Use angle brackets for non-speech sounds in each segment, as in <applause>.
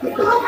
Oh, <laughs>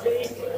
Amém.